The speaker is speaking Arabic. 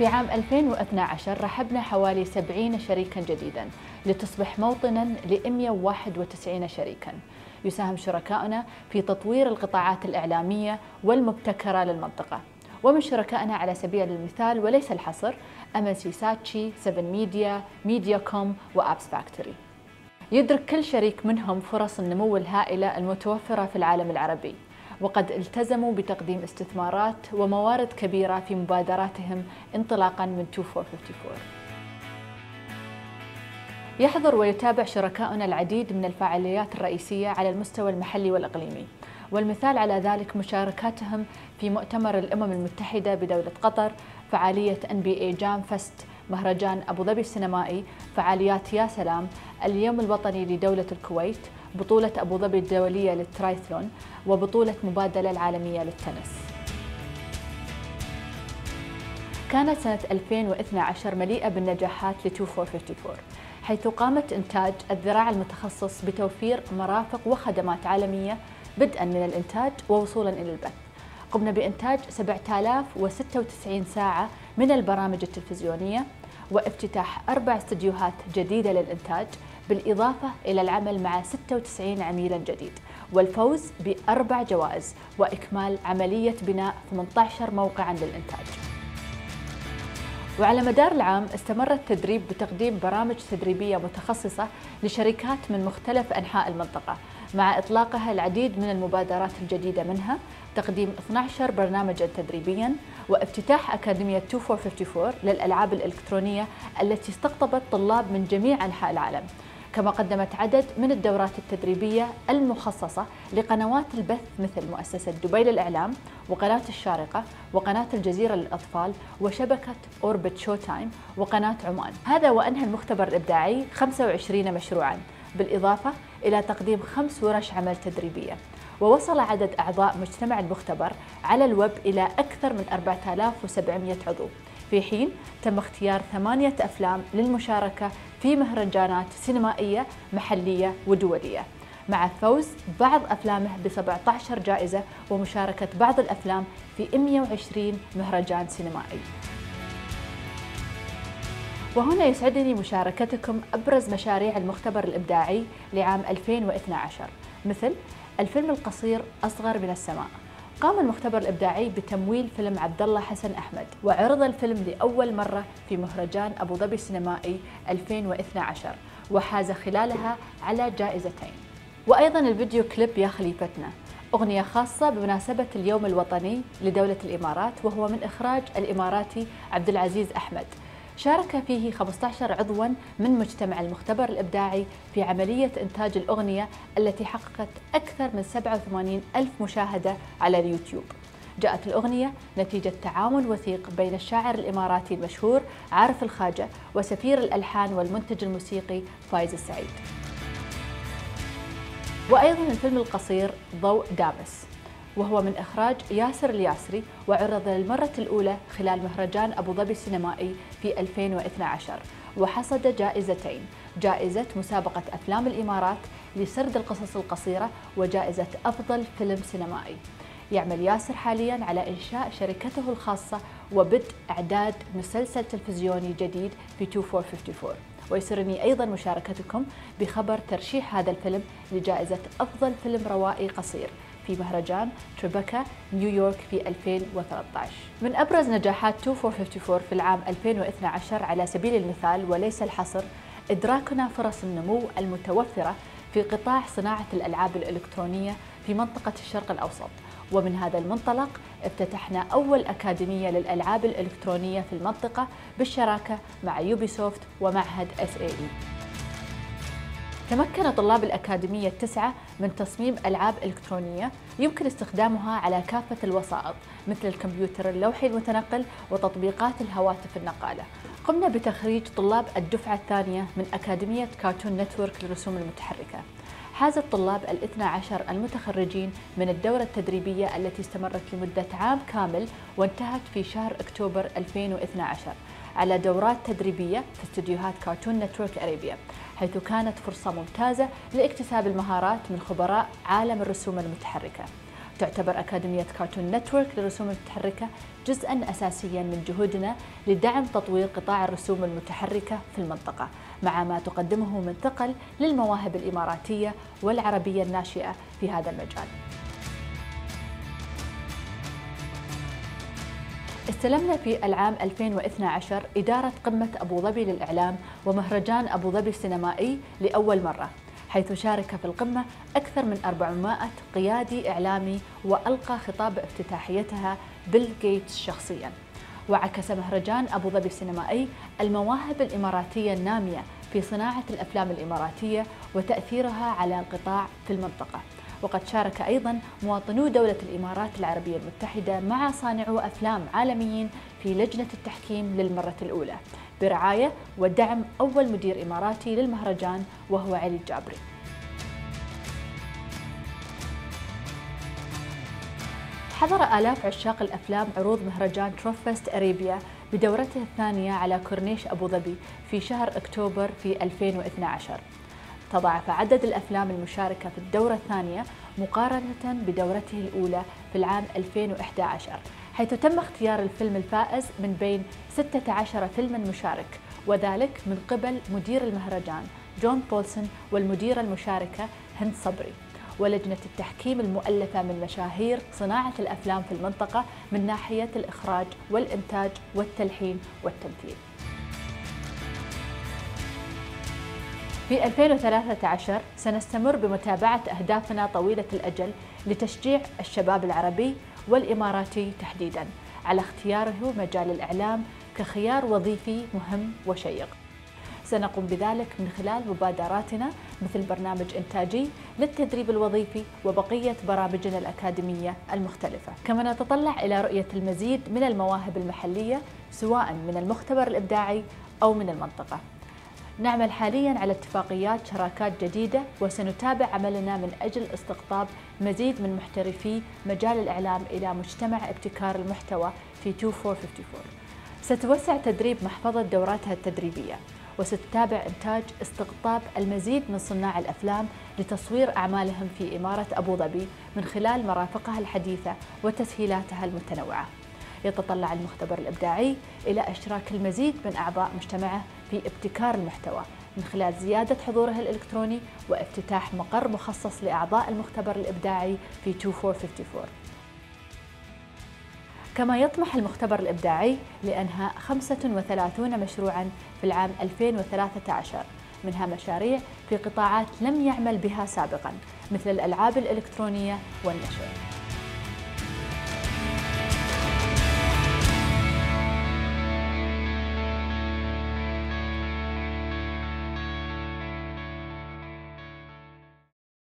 في عام 2012 رحبنا حوالي 70 شريكا جديدا لتصبح موطنا ل 191 شريكا. يساهم شركائنا في تطوير القطاعات الإعلامية والمبتكرة للمنطقة. ومن شركائنا على سبيل المثال وليس الحصر M&C Saatchi، 7 Media، MediaCom و Apps Factory. يدرك كل شريك منهم فرص النمو الهائلة المتوفرة في العالم العربي. وقد التزموا بتقديم استثمارات وموارد كبيرة في مبادراتهم انطلاقا من 2454 يحضر ويتابع شركاؤنا العديد من الفعاليات الرئيسية على المستوى المحلي والإقليمي. والمثال على ذلك مشاركاتهم في مؤتمر الأمم المتحدة بدولة قطر فعالية NBA جام فست مهرجان أبو ظبي السينمائي فعاليات يا سلام اليوم الوطني لدولة الكويت بطولة أبو ظبي الدولية للترايثلون وبطولة مبادلة العالمية للتنس. كانت سنة 2012 مليئة بالنجاحات ل 2454 حيث قامت إنتاج الذراع المتخصص بتوفير مرافق وخدمات عالمية بدءا من الإنتاج ووصولا إلى البث. قمنا بإنتاج 7096 ساعة من البرامج التلفزيونية وافتتاح أربع استديوهات جديدة للإنتاج بالإضافة إلى العمل مع 96 عميلا جديد والفوز بأربع جوائز وإكمال عملية بناء 18 موقعا للإنتاج. وعلى مدار العام استمر التدريب بتقديم برامج تدريبية متخصصة لشركات من مختلف أنحاء المنطقة مع إطلاقها العديد من المبادرات الجديدة منها تقديم 12 برنامجا تدريبيا وافتتاح أكاديمية 2454 للألعاب الإلكترونية التي استقطبت طلاب من جميع أنحاء العالم. كما قدمت عدد من الدورات التدريبية المخصصة لقنوات البث مثل مؤسسة دبي للإعلام وقناة الشارقة وقناة الجزيرة للأطفال وشبكة Orbit Showtime وقناة عمان. هذا وأنهى المختبر الإبداعي 25 مشروعاً بالإضافة إلى تقديم خمس ورش عمل تدريبية. ووصل عدد أعضاء مجتمع المختبر على الويب إلى أكثر من 4700 عضو. في حين تم اختيار ثمانية أفلام للمشاركة في مهرجانات سينمائية محلية ودولية. مع فوز بعض أفلامه ب 17 جائزة ومشاركة بعض الأفلام في 120 مهرجان سينمائي. وهنا يسعدني مشاركتكم أبرز مشاريع المختبر الإبداعي لعام 2012 مثل الفيلم القصير أصغر من السماء. قام المختبر الإبداعي بتمويل فيلم عبد الله حسن أحمد وعرض الفيلم لأول مرة في مهرجان أبو ظبي السينمائي 2012 وحاز خلالها على جائزتين. وأيضا الفيديو كليب يا خليفتنا أغنية خاصة بمناسبة اليوم الوطني لدولة الإمارات وهو من إخراج الإماراتي عبد العزيز أحمد. شارك فيه 15 عضوا من مجتمع المختبر الإبداعي في عملية إنتاج الأغنية التي حققت أكثر من 87 ألف مشاهدة على اليوتيوب. جاءت الأغنية نتيجة تعاون وثيق بين الشاعر الإماراتي المشهور عارف الخاجة وسفير الألحان والمنتج الموسيقي فايز السعيد. وأيضا الفيلم القصير ضوء دامس. وهو من إخراج ياسر الياسري وعرض للمرة الأولى خلال مهرجان أبو ظبي السينمائي في 2012 وحصد جائزتين جائزة مسابقة أفلام الإمارات لسرد القصص القصيرة وجائزة أفضل فيلم سينمائي. يعمل ياسر حاليا على إنشاء شركته الخاصة وبدء إعداد مسلسل تلفزيوني جديد في 2454 ويسرني أيضا مشاركتكم بخبر ترشيح هذا الفيلم لجائزة أفضل فيلم روائي قصير. في مهرجان تريبكا نيويورك في 2013 من أبرز نجاحات 2454 في العام 2012 على سبيل المثال وليس الحصر إدراكنا فرص النمو المتوفرة في قطاع صناعة الألعاب الإلكترونية في منطقة الشرق الأوسط. ومن هذا المنطلق افتتحنا أول أكاديمية للألعاب الإلكترونية في المنطقة بالشراكة مع Ubisoft ومعهد SAE تمكن طلاب الأكاديمية التسعة من تصميم ألعاب إلكترونية يمكن استخدامها على كافة الوسائط مثل الكمبيوتر اللوحي المتنقل وتطبيقات الهواتف النقالة. قمنا بتخريج طلاب الدفعة الثانية من أكاديمية Cartoon Network للرسوم المتحركة. حاز الطلاب الاثنى عشر المتخرجين من الدورة التدريبية التي استمرت لمدة عام كامل وانتهت في شهر أكتوبر 2012 على دورات تدريبية في استديوهات Cartoon Network Arabia حيث كانت فرصة ممتازة لاكتساب المهارات من خبراء عالم الرسوم المتحركة. تعتبر أكاديمية Cartoon Network للرسوم المتحركة جزءا أساسيا من جهودنا لدعم تطوير قطاع الرسوم المتحركة في المنطقة مع ما تقدمه من ثقل للمواهب الإماراتية والعربية الناشئة في هذا المجال. استلمنا في العام 2012 إدارة قمة أبو ظبي للإعلام ومهرجان أبو ظبي السينمائي لأول مرة حيث شارك في القمة أكثر من 400 قيادي إعلامي وألقى خطاب افتتاحيتها بيل جيتس شخصياً. وعكس مهرجان أبو ظبي السينمائي المواهب الإماراتية النامية في صناعة الأفلام الإماراتية وتأثيرها على القطاع في المنطقة. وقد شارك أيضا مواطنو دولة الإمارات العربية المتحدة مع صانعو أفلام عالميين في لجنة التحكيم للمرة الأولى برعاية ودعم أول مدير إماراتي للمهرجان وهو علي الجابري. حضر آلاف عشاق الأفلام عروض مهرجان Tropfest Arabia بدورته الثانية على كورنيش أبو ظبي في شهر أكتوبر في 2012 تضاعف عدد الأفلام المشاركة في الدورة الثانية مقارنة بدورته الأولى في العام 2011 حيث تم اختيار الفيلم الفائز من بين 16 فيلما مشارك وذلك من قبل مدير المهرجان جون بولسون والمديرة المشاركة هند صبري. ولجنة التحكيم المؤلفة من مشاهير صناعة الأفلام في المنطقة من ناحية الإخراج والإنتاج والتلحين والتمثيل. في 2013 سنستمر بمتابعة أهدافنا طويلة الأجل لتشجيع الشباب العربي والإماراتي تحديداً على اختياره مجال الإعلام كخيار وظيفي مهم وشيق. سنقوم بذلك من خلال مبادراتنا مثل برنامج إنتاجي للتدريب الوظيفي وبقية برامجنا الأكاديمية المختلفة. كما نتطلع إلى رؤية المزيد من المواهب المحلية سواء من المختبر الإبداعي أو من المنطقة. نعمل حاليا على اتفاقيات شراكات جديدة وسنتابع عملنا من أجل استقطاب مزيد من محترفي مجال الإعلام إلى مجتمع ابتكار المحتوى في 2454 ستوسع تدريب محفظة دوراتها التدريبية وستتابع إنتاج استقطاب المزيد من صناع الأفلام لتصوير أعمالهم في إمارة أبو ظبي من خلال مرافقها الحديثة وتسهيلاتها المتنوعة. يتطلع المختبر الإبداعي إلى إشراك المزيد من أعضاء مجتمعه في ابتكار المحتوى من خلال زيادة حضوره الإلكتروني وافتتاح مقر مخصص لأعضاء المختبر الإبداعي في 2454 كما يطمح المختبر الإبداعي لأنهاء 35 مشروعا في العام 2013 منها مشاريع في قطاعات لم يعمل بها سابقا مثل الألعاب الإلكترونية والنشر.